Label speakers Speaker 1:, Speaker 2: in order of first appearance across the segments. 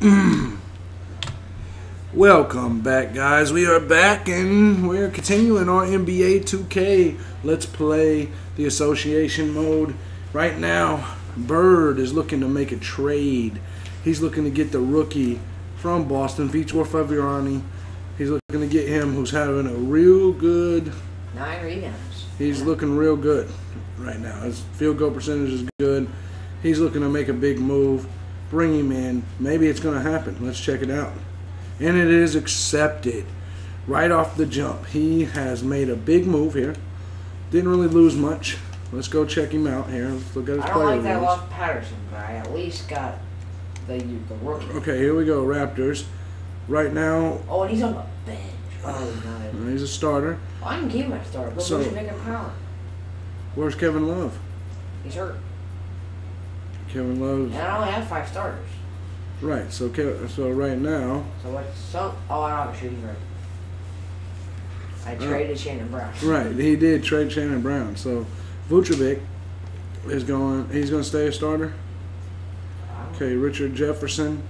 Speaker 1: Welcome back, guys. We are back and we're continuing our NBA 2K. Let's play the association mode. Right now, Byrd is looking to make a trade. He's looking to get the rookie from Boston, Vitor Faverani. He's looking to get him who's having a real good.
Speaker 2: Nine rebounds.
Speaker 1: He's looking real good right now. His field goal percentage is good. He's looking to make a big move. Bring him in. Maybe it's going to happen. Let's check it out. And it is accepted right off the jump. He has made a big move here. Didn't really lose much. Let's go check him out here. Let's look at his
Speaker 2: I don't
Speaker 1: player
Speaker 2: like that I lost Patterson, but I at least got the the rookie.
Speaker 1: Okay, here we go. Raptors. Right now,
Speaker 2: Oh, and he's on the bench. Oh, he's
Speaker 1: uh, he's a starter.
Speaker 2: I can keep him at start, but
Speaker 1: So-
Speaker 2: we should make him power.
Speaker 1: Where's Kevin Love?
Speaker 2: He's hurt.
Speaker 1: Kevin Love's
Speaker 2: And I only have five starters.
Speaker 1: right. So, Ke- so right now,
Speaker 2: So what's so? Oh, I don't have a shooting guard. I
Speaker 1: Oh.
Speaker 2: traded Shannon Brown.
Speaker 1: right, he did trade Shannon Brown. So, Vucevic is going. He's going to stay a starter. Okay, Richard Jefferson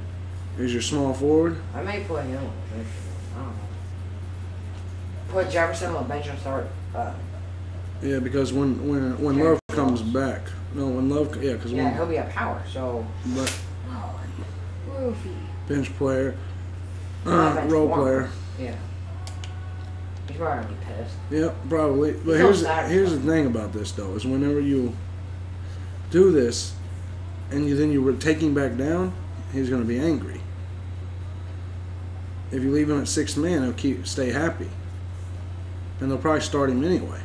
Speaker 1: is your small forward.
Speaker 2: I may put him on the bench. I don't know. Put Jefferson on the bench and start. Uh,
Speaker 1: Yeah, because when when when Love comes back, no, when Love, yeah, because
Speaker 2: yeah,
Speaker 1: when
Speaker 2: he'll be a power. So.
Speaker 1: but
Speaker 2: Roofy.
Speaker 1: bench player, uh, role player.
Speaker 2: Yeah. He's probably gonna be pissed.
Speaker 1: Yep, probably. But
Speaker 2: He's
Speaker 1: here's here's the thing about this though is whenever you do this, and you then you were taking back down, he's going to be angry. If you leave him at sixth man, he'll keep stay happy, and they'll probably start him anyway.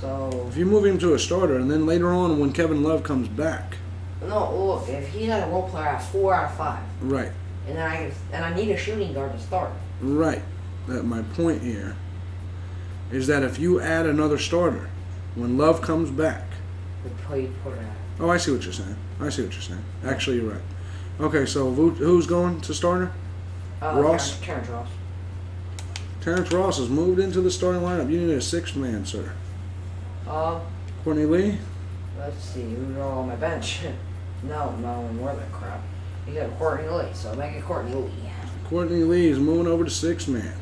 Speaker 2: So
Speaker 1: If you move him to a starter, and then later on when Kevin Love comes back,
Speaker 2: no, look, if he's had a role player at four out of five,
Speaker 1: right,
Speaker 2: and then I and I need a shooting guard to start.
Speaker 1: right. That my point here is that if you add another starter, when Love comes back,
Speaker 2: We played put it.
Speaker 1: Oh, I see what you're saying. I see what you're saying. Actually, you're right. Okay, so who, who's going to starter?
Speaker 2: Uh,
Speaker 1: Ross?
Speaker 2: Terrence, Terrence Ross.
Speaker 1: Terrence Ross has moved into the starting lineup. You need a sixth man, sir.
Speaker 2: Uh,
Speaker 1: Courtney Lee?
Speaker 2: let's see, who's all on my bench? no, no, more than crap. You got Courtney Lee, so make it Courtney Lee.
Speaker 1: Courtney Lee is moving over to six man.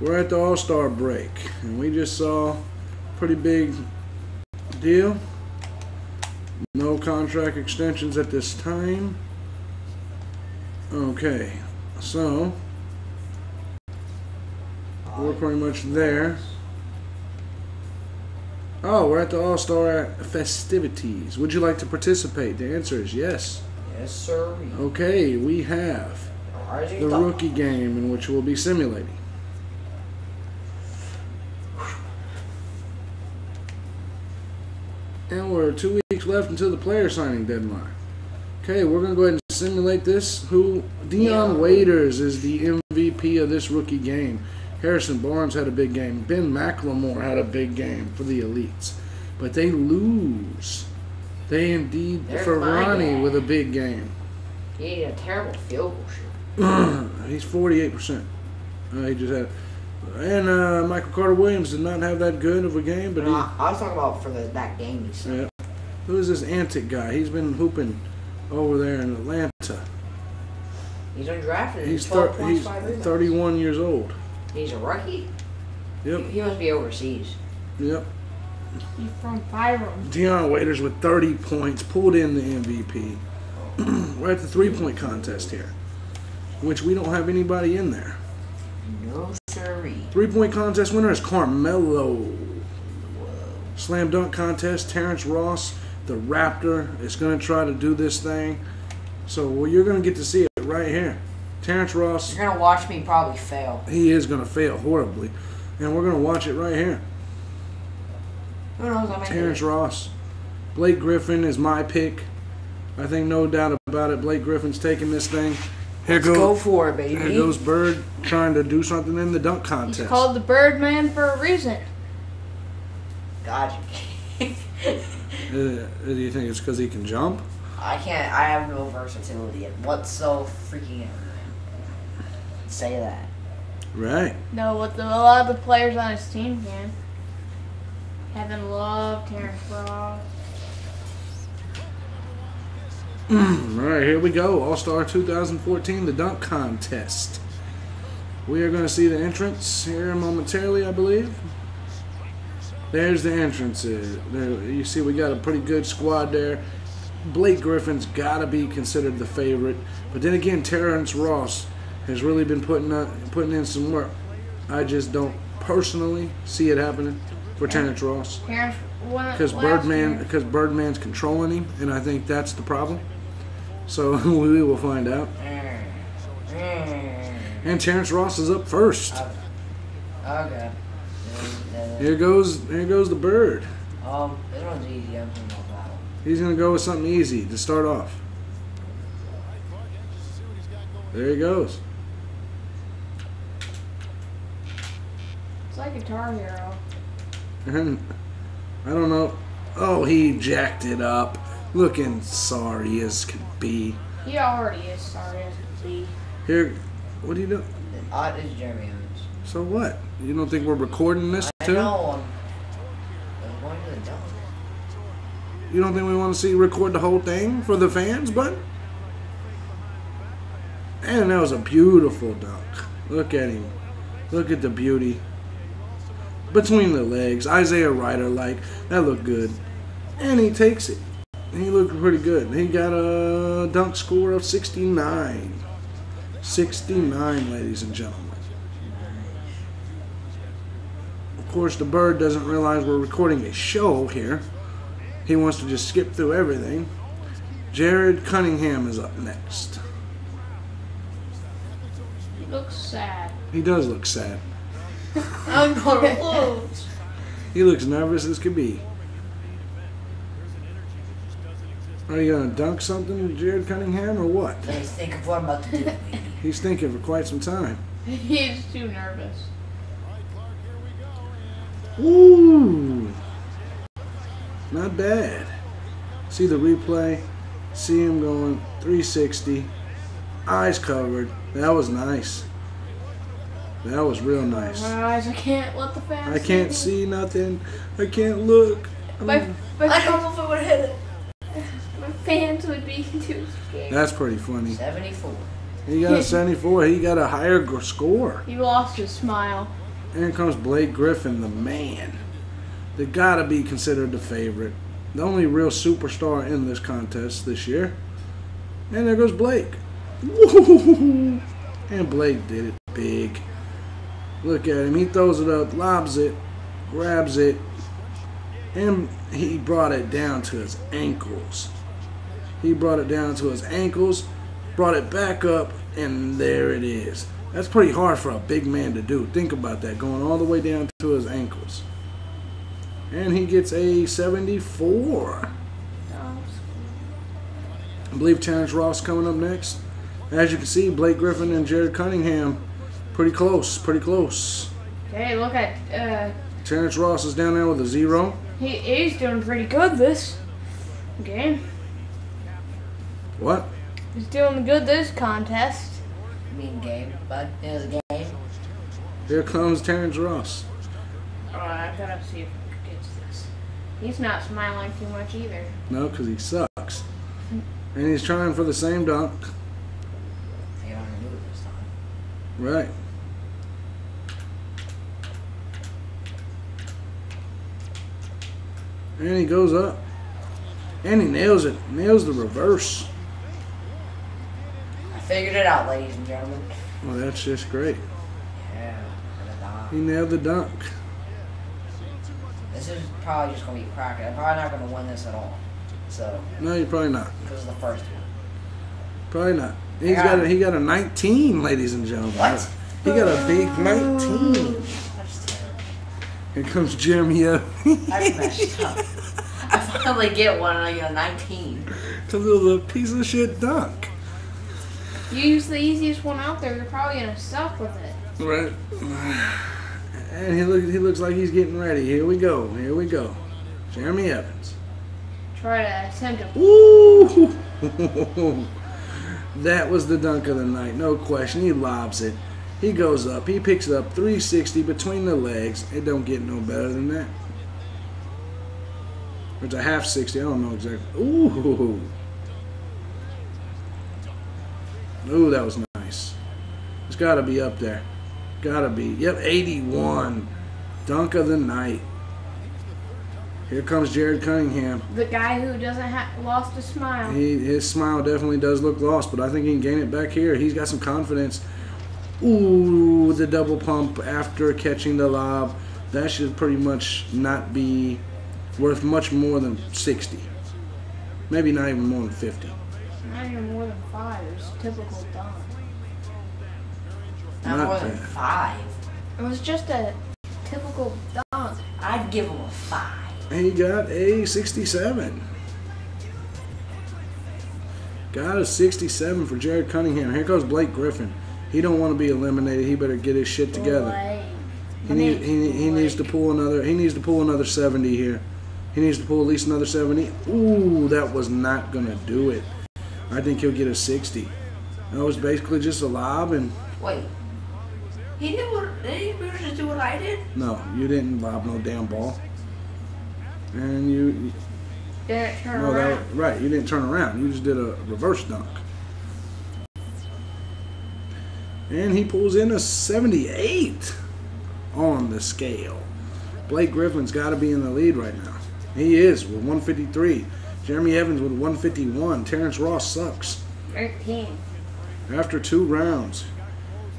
Speaker 1: We're at the All Star break, and we just saw a pretty big deal. No contract extensions at this time. Okay, so we're pretty much there. Oh, we're at the All Star festivities. Would you like to participate? The answer is yes.
Speaker 2: Yes, sir.
Speaker 1: Okay, we have the rookie game in which we'll be simulating. And we're two weeks left until the player signing deadline. Okay, we're gonna go ahead and simulate this. Who Dion
Speaker 2: Dion
Speaker 1: Waiters is the MVP of this rookie game. Harrison Barnes had a big game. Ben McLemore had a big game for the elites, but they lose. They indeed
Speaker 2: my guy.
Speaker 1: with a big game.
Speaker 2: He had a terrible field goal shoot.
Speaker 1: He's forty eight percent. Uh, he just had, and uh, Michael Carter Williams did not have that good of a game, but
Speaker 2: No,
Speaker 1: he.
Speaker 2: I, was talking about for the, that game. He said.
Speaker 1: Yeah. Who is this antic guy? He's been hooping over there in Atlanta.
Speaker 2: He's undrafted.
Speaker 1: He's thir- he's thirty one years old.
Speaker 2: He's a rookie.
Speaker 1: Yep,
Speaker 2: He must be overseas.
Speaker 1: yep.
Speaker 3: He's from Byram.
Speaker 1: Dion Waiters with thirty points pulled in the MVP. We're at the three point contest here, which we don't have anybody in there.
Speaker 2: No siree.
Speaker 1: Three point contest winner is Carmelo. Slam dunk contest, Terrence Ross, the Raptor, is going to try to do this thing. So well, you're going to get to see it right here. Terrence Ross,
Speaker 2: You're gonna watch me probably fail.
Speaker 1: he is going to fail horribly. And we're going to watch it right here.
Speaker 2: Who knows? I may
Speaker 1: Terrence Ross. Blake Griffin is my pick. I think no doubt about it. Blake Griffin's taking this thing. Here
Speaker 2: Let's go for it, baby.
Speaker 1: here goes Byrd trying to do something in the dunk contest.
Speaker 3: He's
Speaker 1: contest.
Speaker 3: called the Birdman for a reason.
Speaker 2: Gotcha.
Speaker 1: Uh, do you think it's because he can jump?
Speaker 2: I can't. I have no versatility. And what's so freaking say that?
Speaker 1: Right.
Speaker 3: No, what the, a lot of the players on his team can. Kevin Love, Terrence Ross.
Speaker 1: Mm, all right, here we go. All Star 2014, the dunk contest. We are going to see the entrance here momentarily, I believe. There's the entrances. Uh, there, you see, we got a pretty good squad there. Blake Griffin's got to be considered the favorite, but then again, Terrence Ross has really been putting uh, putting in some work. I just don't personally see it happening for Terrence Ross because Birdman because Birdman's controlling him, and I think that's the problem. So we will find out.
Speaker 2: Mm. Mm.
Speaker 1: And Terrence Ross is up first.
Speaker 2: Okay.
Speaker 1: Here goes here goes the bird.
Speaker 2: Um, this one's easy. I'm thinking about that.
Speaker 1: He's gonna go with something easy to start off. There he goes.
Speaker 3: It's like Guitar Hero.
Speaker 1: And I don't know. Oh, he jacked it up. Looking sorry as can be.
Speaker 3: He already is sorry as it be.
Speaker 1: Here, what do you doing?
Speaker 2: The odd is Jeremy Evans.
Speaker 1: So what? You don't think we're recording this
Speaker 2: I
Speaker 1: too?
Speaker 2: know. I'm, I'm going to the dunk.
Speaker 1: You don't think we want to see record the whole thing for the fans, bud? And that was a beautiful dunk. Look at him. Look at the beauty. Between the legs. Isaiah Rider like. That looked good. And he takes it. He looked pretty good. He got a dunk score of 69. 69, ladies and gentlemen. Of course, the bird doesn't realize we're recording a show here. He wants to just skip through everything. Jared Cunningham is up next.
Speaker 3: He looks sad.
Speaker 1: He does look sad.
Speaker 3: I'm gonna.
Speaker 1: He looks nervous as could be. Are you gonna dunk something, Jared Cunningham, or what?
Speaker 2: Let me think of what I'm about to do.
Speaker 1: He's thinking for quite some time.
Speaker 3: He's too nervous.
Speaker 1: Ooh, not bad. See the replay. See him going 360, eyes covered. That was nice. That was real nice.
Speaker 3: My eyes, I can't let the fans.
Speaker 1: I can't
Speaker 3: me.
Speaker 1: see nothing. I can't look.
Speaker 3: My, my,
Speaker 2: I don't know if I would hit it.
Speaker 3: my fans would be too scared.
Speaker 1: That's pretty funny.
Speaker 2: 74.
Speaker 1: He got a 74. He got a higher score.
Speaker 3: He lost his smile.
Speaker 1: And here comes Blake Griffin, the man. They gotta be considered the favorite. The only real superstar in this contest this year. And there goes Blake. Woo! And Blake did it big. Look at him. He throws it up, lobs it, grabs it, and he brought it down to his ankles. He brought it down to his ankles, brought it back up, and there it is. That's pretty hard for a big man to do. Think about that, going all the way down to his ankles. And he gets a 74. I believe Terrence Ross coming up next. As you can see, Blake Griffin and Jared Cunningham, pretty close, pretty close.
Speaker 3: Hey, look at uh,
Speaker 1: Terrence Ross is down there with a zero.
Speaker 3: he he's doing pretty good this game.
Speaker 1: What?
Speaker 3: He's doing good this contest.
Speaker 2: Mean game, bud. It was a game.
Speaker 1: Here comes Terrence Ross.
Speaker 3: Oh, I gotta see if he gets this. He's not smiling too much either.
Speaker 1: No, because he sucks. And he's trying for the same dunk.
Speaker 2: I don't do it this time.
Speaker 1: Right. And he goes up. And he nails it. Nails the reverse.
Speaker 2: I figured it out, ladies and gentlemen.
Speaker 1: Well, that's just great.
Speaker 2: Yeah, for the dog.
Speaker 1: He nailed the dunk.
Speaker 2: This is probably just gonna be cracking. I'm probably not gonna win this at all. So
Speaker 1: No, you're probably not.
Speaker 2: is the first one.
Speaker 1: Probably not. He's
Speaker 2: Yeah.
Speaker 1: got a, he got a 19, ladies and gentlemen.
Speaker 2: What?
Speaker 1: He got a big 19.
Speaker 2: That's terrible.
Speaker 1: Here comes Jeremy O.
Speaker 2: I messed up. I finally get one and I get a 19.
Speaker 1: Because it was a piece of shit dunk.
Speaker 3: You use the easiest one out there, you're probably gonna suck with it.
Speaker 1: Right. And he look, he looks like he's getting ready. Here we go. Here we go. Jeremy Evans.
Speaker 3: Try to attempt to
Speaker 1: Ooh! that was the dunk of the night. No question. He lobs it. He goes up. He picks it up 360 between the legs. It don't get no better than that. It's a half 60. I don't know exactly. Ooh. Ooh, that was nice. It's got to be up there. Got to be. Yep, 81. Dunk of the night. Here comes Jared Cunningham.
Speaker 3: The guy who doesn't have lost a smile.
Speaker 1: He, his smile definitely does look lost, but I think he can gain it back here. He's got some confidence. Ooh, the double pump after catching the lob. That should pretty much not be worth much more than 60. Maybe not even more than 50.
Speaker 3: Not even more than five. It was typical dunk.
Speaker 2: Not,
Speaker 1: Not
Speaker 2: more than five.
Speaker 3: It was just a typical dunk.
Speaker 2: I'd give him a five.
Speaker 1: And He got a 67. Got a 67 for Jared Cunningham. Here goes Blake Griffin. He don't want to be eliminated. He better get his shit together. He, need, he, he needs to pull another. He needs to pull another 70 here. He needs to pull at least another 70. Ooh, that was not gonna do it. I think he'll get a 60. That was basically just a lob, and
Speaker 2: Wait. He didn't. what? Did he just do what I did?
Speaker 1: no, you didn't lob no damn ball. And you,
Speaker 3: Didn't turn
Speaker 1: no,
Speaker 3: around.
Speaker 1: that right, you didn't turn around. You just did a reverse dunk. And he pulls in a 78 on the scale. Blake Griffin's got to be in the lead right now. He is with 153. Jeremy Evans with 151. Terrence Ross sucks.
Speaker 3: 13.
Speaker 1: After two rounds.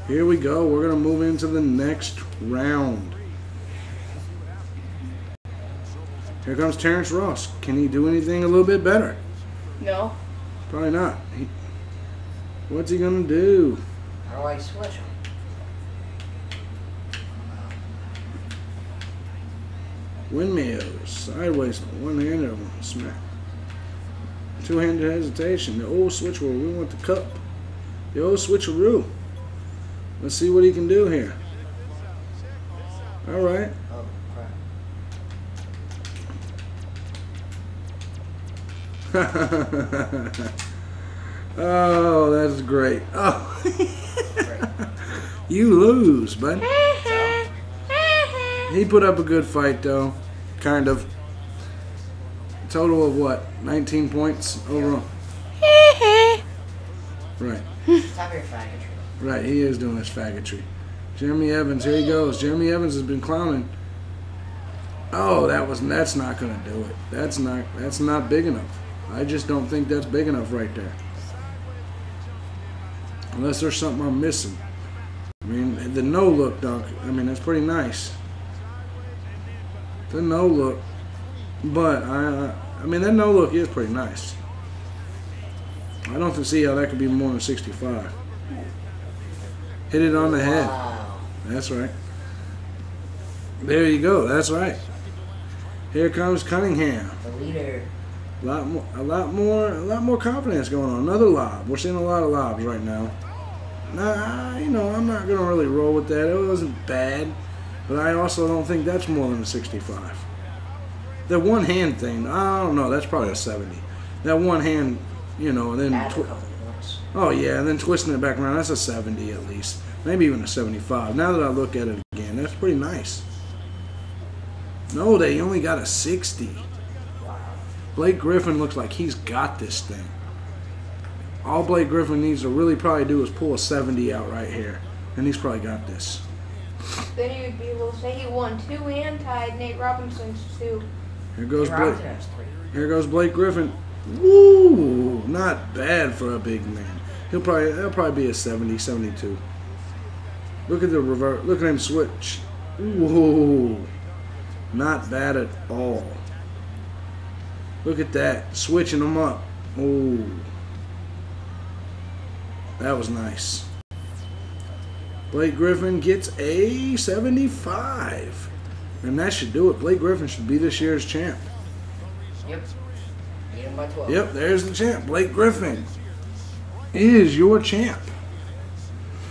Speaker 1: Here we go. We're going to move into the next round. Here comes Terrence Ross. Can he do anything a little bit better?
Speaker 3: No.
Speaker 1: Probably not. He, what's he going to do?
Speaker 2: How do I switch them?
Speaker 1: Windmills, sideways, one-handed, smack. Two-handed hesitation. The old switcheroo. We want the cup. The old switcheroo. Let's see what he can do here. All right.
Speaker 2: Oh, crap.
Speaker 1: oh, that's great. Oh,
Speaker 2: Great.
Speaker 1: you lose, bud. He put up a good fight, though. Kind of. Total of what? 19 points overall. Right.
Speaker 2: stop your faggotry.
Speaker 1: Right, he is doing his faggotry. Jeremy Evans, here he goes. Jeremy Evans has been clowning. Oh, that was that's not gonna do it. That's not that's not big enough. I just don't think that's big enough right there. Unless there's something I'm missing. I mean, the no look dunk. I mean, that's pretty nice. The no look, but I I mean that no look is pretty nice. I don't see how that could be more than 65. Hit it on the head. That's right. There you go. That's right. Here comes Cunningham.
Speaker 2: The leader.
Speaker 1: A lot more, a lot more, a lot more confidence going on. Another lob. We're seeing a lot of lobs right now. Nah, you know, I'm not gonna really roll with that. It wasn't bad, but I also don't think that's more than a 65. The one hand thing, I don't know. That's probably a 70. That one hand, you know, and then twi- Oh yeah, and then twisting it back around, that's a 70 at least. Maybe even a 75. Now that I look at it again, that's pretty nice. No, they only got a 60. Blake Griffin looks like he's got this thing. All Blake Griffin needs to really probably do is pull a 70 out right here. And he's probably got this.
Speaker 3: Then he would be able to say he won two and tied Nate Robinson's two.
Speaker 1: Here goes Blake.
Speaker 2: Robinson has three.
Speaker 1: Here goes Blake Griffin. Woo! Not bad for a big man. He'll probably that'll probably be a 70, 72. Look at the revert. Look at him switch. Whoa! Not bad at all. Look at that. Switching them up. Oh. That was nice. Blake Griffin gets a 75. And that should do it. Blake Griffin should be this year's champ.
Speaker 2: Yep. Beat him by 12.
Speaker 1: Yep, there's the champ. Blake Griffin is your champ.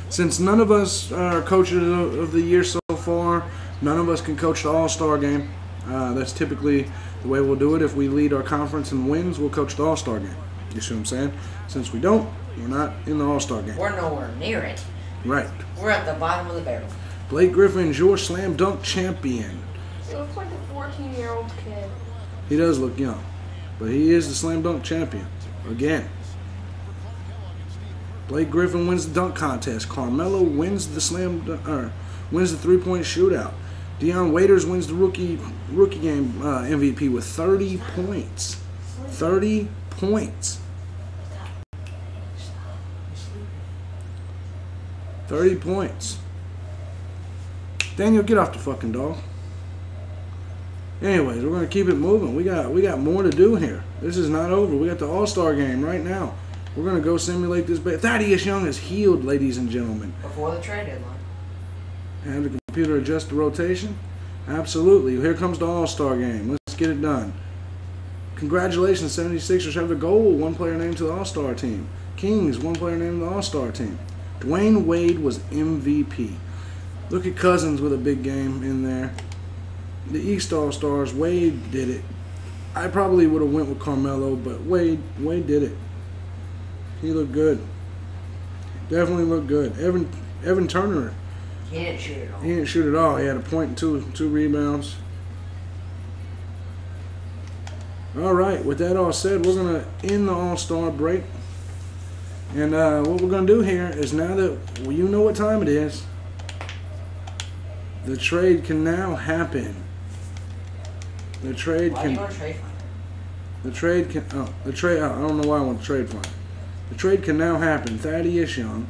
Speaker 1: Since none of us are coaches of of the year so far, none of us can coach the All Star game. Uh, that's typically the way we'll do it. If we lead our conference and wins, we'll coach the All Star game. You see what I'm saying? Since we don't, we're not in the All Star game.
Speaker 2: We're nowhere near it.
Speaker 1: Right.
Speaker 2: We're at the bottom of the barrel.
Speaker 1: Blake Griffin's your slam dunk champion.
Speaker 3: He looks like a 14 year old kid.
Speaker 1: He does look young, but he is the slam dunk champion again. Blake Griffin wins the dunk contest. Carmelo wins the slam dunk- or wins the three point shootout. Dion Waiters wins the rookie rookie game uh, MVP with 30 points. 30 points. 30 points. Daniel, get off the fucking dog. Anyways, we're gonna keep it moving. We got we got more to do here. This is not over. We got the All Star game right now. We're gonna go simulate this. Ba- Thaddeus Young is healed, ladies and gentlemen.
Speaker 2: Before the trade deadline.
Speaker 1: Have the computer adjust the rotation? Absolutely. Here comes the All Star game. Let's get it done. Congratulations, 76ers have a goal. One player named to the All Star team. Kings, one player named to the All Star team. Dwayne Wade was MVP. Look at Cousins with a big game in there. The East All Stars, Wade did it. I probably would have went with Carmelo, but Wade, Wade did it. He looked good. Definitely looked good. Evan, Evan Turner
Speaker 2: He didn't shoot it all.
Speaker 1: he didn't shoot at all. He had a point and two two rebounds. All right. With that all said, we're gonna end the All Star break. And uh, what we're gonna do here is now that you know what time it is, the trade can now happen. The trade
Speaker 2: Why
Speaker 1: can
Speaker 2: to trade
Speaker 1: the trade can oh the trade oh, I don't know why I want to trade him. The trade can now happen. Thaddeus Young.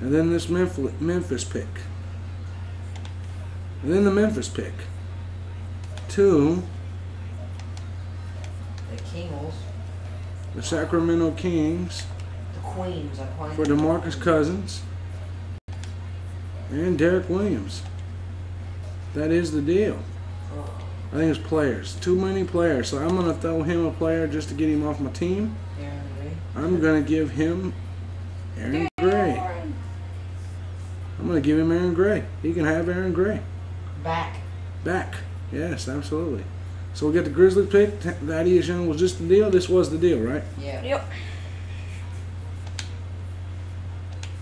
Speaker 1: And then this Memphis, Memphis pick. And then the Memphis pick. To
Speaker 2: The Kingles,
Speaker 1: the Sacramento Kings
Speaker 2: the Queens.
Speaker 1: For DeMarcus Cousins and Derrick Williams. That is the deal.
Speaker 2: Oh,
Speaker 1: I think it's players. Too many players. So I'm going to throw him a player just to get him off my team. I'm going to give him Aaron Gray. I'm going to give him Aaron Gray. He can have Aaron Gray.
Speaker 2: Back.
Speaker 1: Back. Yes, absolutely. So we got the Grizzly pick. Thaddeus Young was just the deal. This was the deal, right?
Speaker 2: Yeah.
Speaker 3: Yep.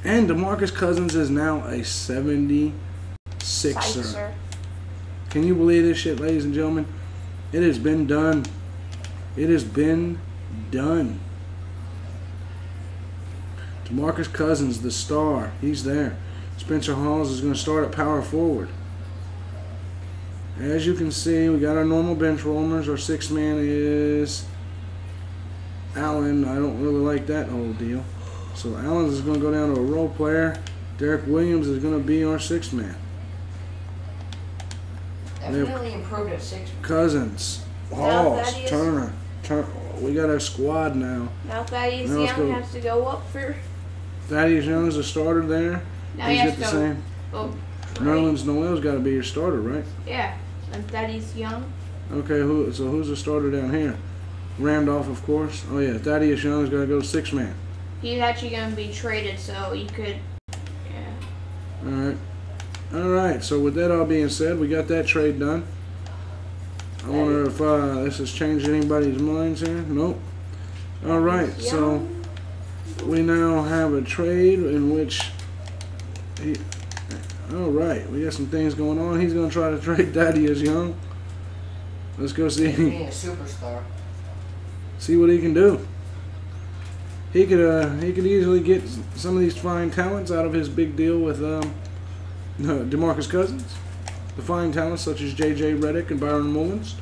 Speaker 1: And DeMarcus Cousins is now a 76er.
Speaker 3: Sixer.
Speaker 1: Can you believe this shit, ladies and gentlemen? It has been done. It has been done. DeMarcus Cousins, the star, he's there. Spencer Hawes is going to start at power forward. As you can see, we got our normal bench roamers. Our sixth man is Allen. I don't really like that whole deal. So Allen is going to go down to a role player. Derrick Williams is going to be our sixth man.
Speaker 2: Definitely improved at six.
Speaker 1: Cousins,
Speaker 3: Hawes,
Speaker 1: Turner. Tur- we got our squad now.
Speaker 3: Now Thaddeus
Speaker 1: Now
Speaker 3: Young
Speaker 1: go.
Speaker 3: has to go up for.
Speaker 1: Thaddeus Young is a starter there.
Speaker 3: Now
Speaker 1: He's
Speaker 3: he
Speaker 1: got
Speaker 3: has
Speaker 1: the
Speaker 3: to
Speaker 1: same.
Speaker 3: go.
Speaker 1: Nerlens Noel's got to be your starter, right?
Speaker 3: Yeah. And Thaddeus Young.
Speaker 1: Okay, who? So who's the starter down here? Randolph, of course. Oh yeah, Thaddeus Young's got to go six man.
Speaker 3: He's actually going to be traded, so you could. Yeah.
Speaker 1: All right. All right. So with that all being said, we got that trade done. I wonder if uh, this has changed anybody's minds here. Nope. All right. So. We now have a trade in which he, all right we got some things going on. He's going to try to trade daddy as young. Let's go see.
Speaker 2: Being a superstar.
Speaker 1: see what he can do. He could uh he could easily get some of these fine talents out of his big deal with um no, DeMarcus Cousins. The fine talents such as JJ Redick and Byron Mullens.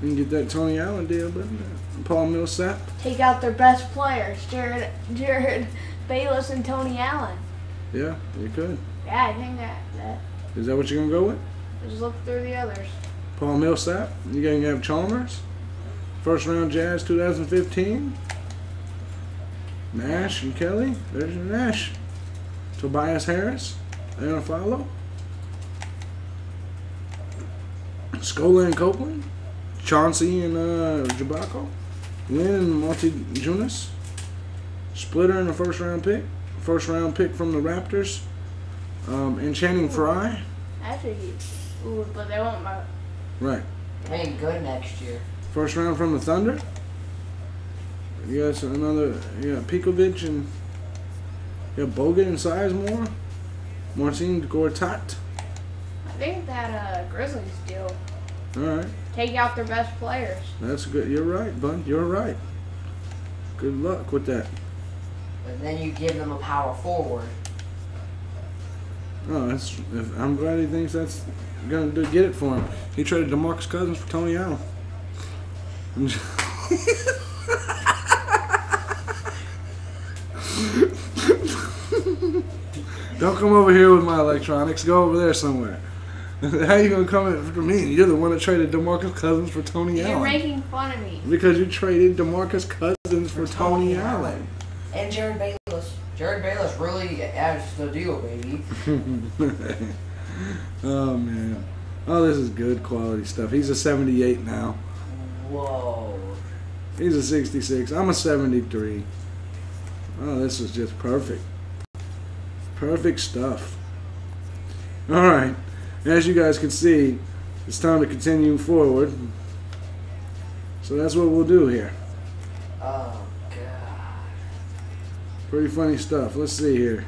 Speaker 1: You can get that Tony Allen deal but uh, Paul Millsap.
Speaker 3: Take out their best players, Jared, Jerryd Bayless and Tony Allen.
Speaker 1: Yeah you could
Speaker 3: Yeah, I think that that.
Speaker 1: is that what you're going to go with
Speaker 3: Just look through the others.
Speaker 1: Paul Millsap. You're going to have Chalmers. First round Jazz 2015. Nash and Kelly. There's your Nash. Tobias Harris. They're going to follow. Scola and Copeland. Chauncey and uh, Jerebko. Lin and Motiejunas. Splitter in the first round pick. First round pick from the Raptors. Um, and Channing Frye.
Speaker 3: Actually, ooh, but they won't. buy-
Speaker 1: Right.
Speaker 2: Being good next year.
Speaker 1: First round from the Thunder. You got some- another. You got Pekovic and you got Bogut and Sizemore. Marcin Gortat.
Speaker 3: I think that uh, Grizzlies deal.
Speaker 1: All right,
Speaker 3: Take out their best players.
Speaker 1: that's good. You're right, bud. You're right. Good luck with that.
Speaker 2: But then you give them a power forward.
Speaker 1: Oh, that's. If, I'm glad he thinks that's gonna do, get it for him. He traded Demarcus Cousins for Tony Allen. Don't come over here with my electronics. Go over there somewhere. How you gonna come after me? You're the one that traded Demarcus Cousins for Tony Allen.
Speaker 3: You're making fun of me.
Speaker 1: Because you traded Demarcus Cousins for, Tony,
Speaker 2: Tony
Speaker 1: Allen.
Speaker 2: And Jerryd Bayless. Jerryd Bayless really adds to the deal, baby.
Speaker 1: oh man. Oh, this is good quality stuff. He's a 78 now.
Speaker 2: Whoa.
Speaker 1: He's a 66. I'm a 73. Oh, this is just perfect. Perfect stuff. All right. As you guys can see, it's time to continue forward. So that's what we'll do here.
Speaker 2: Oh, God.
Speaker 1: Pretty funny stuff. Let's see here.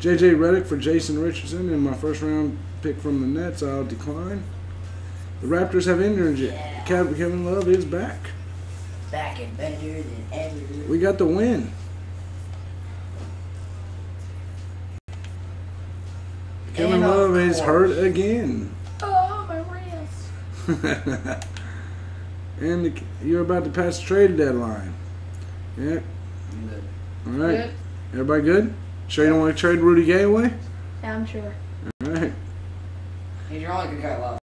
Speaker 1: JJ Redick for Jason Richardson in my first round pick from the Nets. I'll decline. The Raptors have injured.
Speaker 2: Yeah.
Speaker 1: Kevin Love is back.
Speaker 2: Back and better than ever.
Speaker 1: We got the win. Kevin
Speaker 2: And of
Speaker 1: Love is hurt again.
Speaker 3: Oh, my wrist.
Speaker 1: and the, you're about to pass the trade deadline. Yeah.
Speaker 2: Good.
Speaker 1: All right.
Speaker 3: Good.
Speaker 1: Everybody good? Sure you don't want to trade Rudy Gay away?
Speaker 3: Yeah, I'm sure.
Speaker 1: All right.
Speaker 2: He's your only good guy left.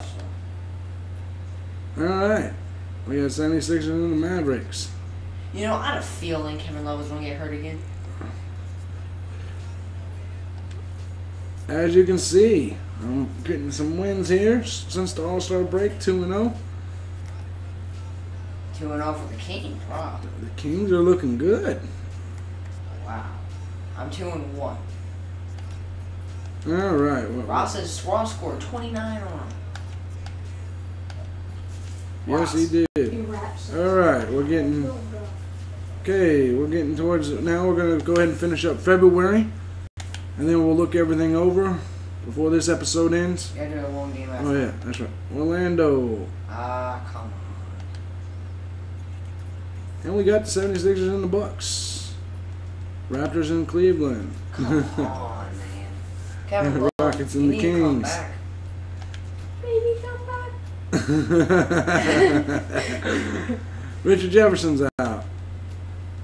Speaker 2: So.
Speaker 1: All right. We got 76ers and the Mavericks.
Speaker 2: You know, I had a feeling Kevin Love was going to get hurt again.
Speaker 1: As you can see, I'm getting some wins here since the All Star break 2 and 0.
Speaker 2: 2 and 0 for the Kings. Wow.
Speaker 1: The Kings are looking good.
Speaker 2: Wow. I'm 2 and 1.
Speaker 1: All right. Well,
Speaker 2: Ross says Ross scored 29 on.
Speaker 1: yes, he did. All right. We're getting. Okay, we're getting towards now. We're gonna go ahead and finish up February, and then we'll look everything over before this episode ends.
Speaker 2: You gotta do a one game after.
Speaker 1: Oh yeah, that's right. Orlando,
Speaker 2: Ah, come on.
Speaker 1: and we got the 76ers and the Bucks, Raptors in Cleveland,
Speaker 2: Come on, man. Kevin Love.
Speaker 1: Rockets
Speaker 2: you
Speaker 1: and the
Speaker 2: need come
Speaker 1: Kings.
Speaker 2: back.
Speaker 3: Baby, come back.
Speaker 1: Richard Jefferson's out.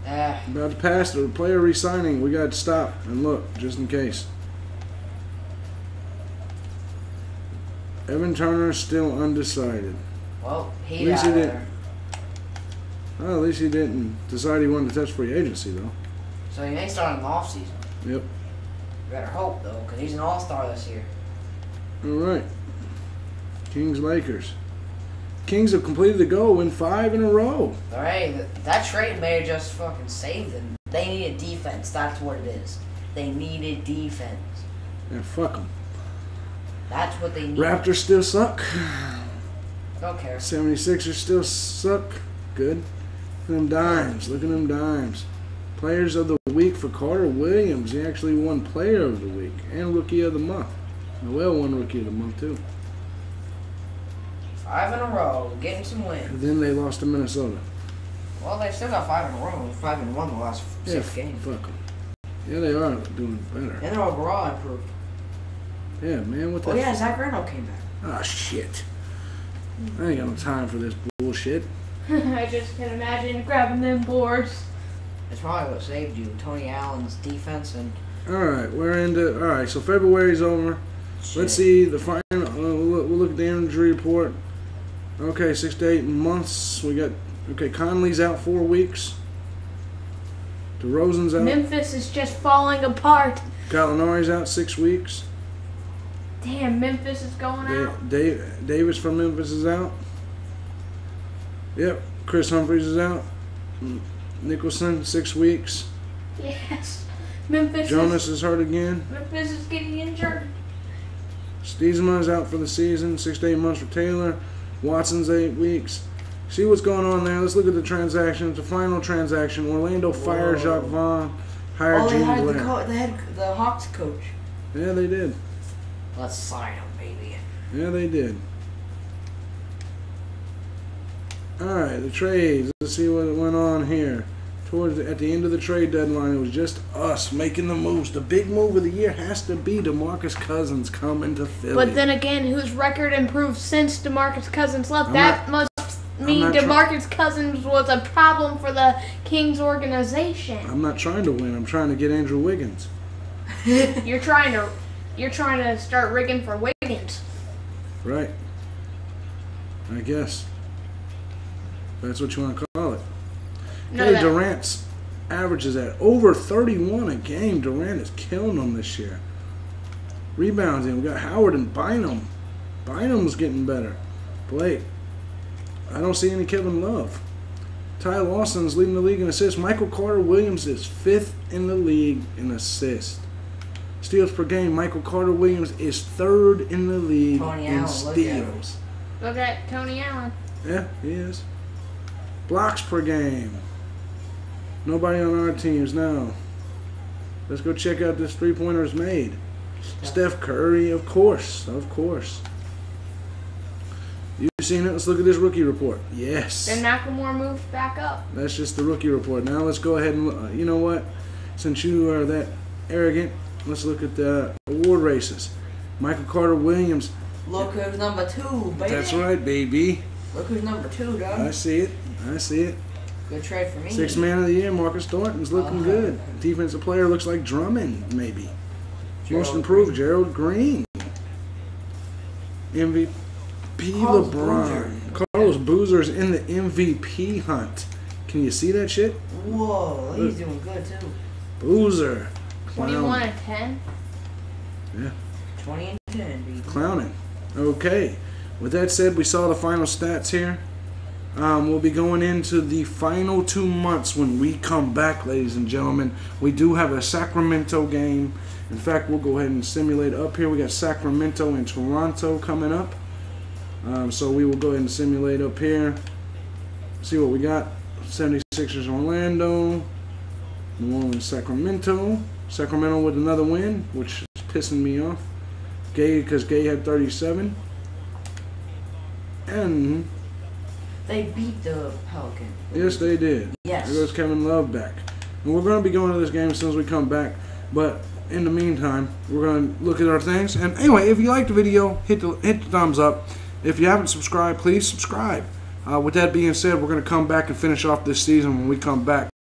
Speaker 2: Ah,
Speaker 1: About to pass the player resigning. We got to stop and look just in case. Evan Turner's still undecided.
Speaker 2: well, he
Speaker 1: At least he did.
Speaker 2: there.
Speaker 1: Well, at least he didn't decide he wanted to touch free agency, though.
Speaker 2: So he may start in the offseason.
Speaker 1: Yep.
Speaker 2: Better hope, though, because he's an all star this year.
Speaker 1: All right. Kings Lakers. Kings have completed the goal, win five in a row.
Speaker 2: All right, that, trade may have just fucking saved them. They needed defense. That's what it is. They needed defense.
Speaker 1: Yeah, fuck them.
Speaker 2: That's what they need.
Speaker 1: Raptors still suck.
Speaker 2: Don't care.
Speaker 1: 76ers still suck. Good. Look at them dimes. Look at them dimes. Players of the week for Carter Williams. He actually won Player of the Week and Rookie of the Month. Noel won Rookie of the Month too.
Speaker 2: Five in a row, getting some wins.
Speaker 1: And then they lost to Minnesota.
Speaker 2: Well, they still got five in a row. Five and one the last
Speaker 1: Yeah,
Speaker 2: six games.
Speaker 1: fuck them. Yeah, they are doing better.
Speaker 2: And their overall improved.
Speaker 1: Yeah, man. What the?
Speaker 2: Oh yeah, Zach Randolph came back.
Speaker 1: Ah, shit. I ain't got no time for this bullshit.
Speaker 3: I just can't imagine grabbing them boards.
Speaker 2: It's probably what saved you. Tony Allen's defense and.
Speaker 1: All right, we're into. All right, so February's over.
Speaker 2: Shit.
Speaker 1: Let's see the final. Uh, we'll, look, we'll look at the injury report. Okay, six to eight months. We got. Okay, Conley's out four weeks. DeRozan's out.
Speaker 3: Memphis is just falling apart.
Speaker 1: Gallinari's out six weeks.
Speaker 3: Damn, Memphis is going
Speaker 1: Da-
Speaker 3: out.
Speaker 1: Dave, Davis from Memphis is out. Yep, Kris Humphries is out. Nicholson six weeks.
Speaker 3: Yes. Memphis
Speaker 1: Jonas
Speaker 3: is
Speaker 1: is hurt again.
Speaker 3: Memphis is getting injured.
Speaker 1: Stiemsma is out for the season. Six to eight months for Taylor. Watson's eight weeks. See what's going on there. Let's look at the transaction. It's a final transaction. Orlando fires
Speaker 2: Whoa.
Speaker 1: Jacque Vaughn. Oh, hired
Speaker 2: Oh, they
Speaker 1: Gene
Speaker 2: hired the,
Speaker 1: Blair.
Speaker 2: co- they had the Hawks coach.
Speaker 1: yeah, they did.
Speaker 2: Let's sign him, baby.
Speaker 1: Yeah, they did. All right, the trades. Let's see what went on here. towards the, at the end of the trade deadline, it was just us making the moves. The big move of the year has to be DeMarcus Cousins coming to Philly.
Speaker 3: But then again, whose record improved since DeMarcus Cousins left?
Speaker 1: I'm
Speaker 3: that
Speaker 1: not-
Speaker 3: must mean
Speaker 1: not try-
Speaker 3: DeMarcus Cousins was a problem for the Kings organization.
Speaker 1: I'm not trying to win. I'm trying to get Andrew Wiggins.
Speaker 3: You're trying to, you're trying to start rigging for Wiggins.
Speaker 1: Right. I guess. That's what you want to call it.
Speaker 3: No,
Speaker 1: hey,
Speaker 3: that-
Speaker 1: Durant's averages at over 31 a game. Durant is killing them this year. Rebounding. We got Howard and Bynum. Bynum's getting better. Blake. I don't see any Kevin Love. Ty Lawson's leading the league in assists. Michael Carter Williams is fifth in the league in assists. Steals per game. Michael Carter Williams is third in the league
Speaker 2: Tony
Speaker 1: in
Speaker 2: Allen, look at
Speaker 1: steals.
Speaker 3: Look at Tony Allen.
Speaker 1: Yeah, he is. Blocks per game. Nobody on our teams now. Let's go check out this three pointers made. Steph Curry, of course, of course. You seen it? Let's look at this rookie report. Yes,
Speaker 3: Then Nakamura moved back up.
Speaker 1: that's just the rookie report. Now let's go ahead and look. Uh, you know what? Since you are that arrogant, let's look at the award races. Michael Carter Williams.
Speaker 2: Look who's number two, baby.
Speaker 1: That's right, baby.
Speaker 2: Look who's number two, dog.
Speaker 1: I see it. I see it.
Speaker 2: Good trade for me.
Speaker 1: Six man of the year, Marcus Thornton's looking
Speaker 2: Uh-huh.
Speaker 1: good. Defensive player looks like Drummond, maybe. Most
Speaker 2: Gerald
Speaker 1: improved, Gerald Green. MVP
Speaker 2: Carlos
Speaker 1: LeBron. Carlos Boozer's in the MVP hunt. Can you see that shit?
Speaker 2: Whoa, he's doing good too.
Speaker 1: Boozer.
Speaker 3: 21 and 10. Yeah.
Speaker 2: 20 and 10, baby.
Speaker 1: Clowning. Okay. With that said, we saw the final stats here. Um, we'll be going into the final two months when we come back, ladies and gentlemen. We do have a Sacramento game. In fact, we'll go ahead and simulate up here. We got Sacramento and Toronto coming up. Um, so we will go ahead and simulate up here. See what we got. 76ers Orlando. New Orleans Sacramento. Sacramento with another win, which is pissing me off. Gay because Gay had 37. And
Speaker 2: They beat the Pelicans.
Speaker 1: yes, they did.
Speaker 2: Yes.
Speaker 1: There goes Kevin Love back. And we're going to be going to this game as soon as we come back. But in the meantime, we're going to look at our things. And anyway, if you liked the video, hit the hit the thumbs up. If you haven't subscribed, please subscribe. Uh, with that being said, we're going to come back and finish off this season when we come back.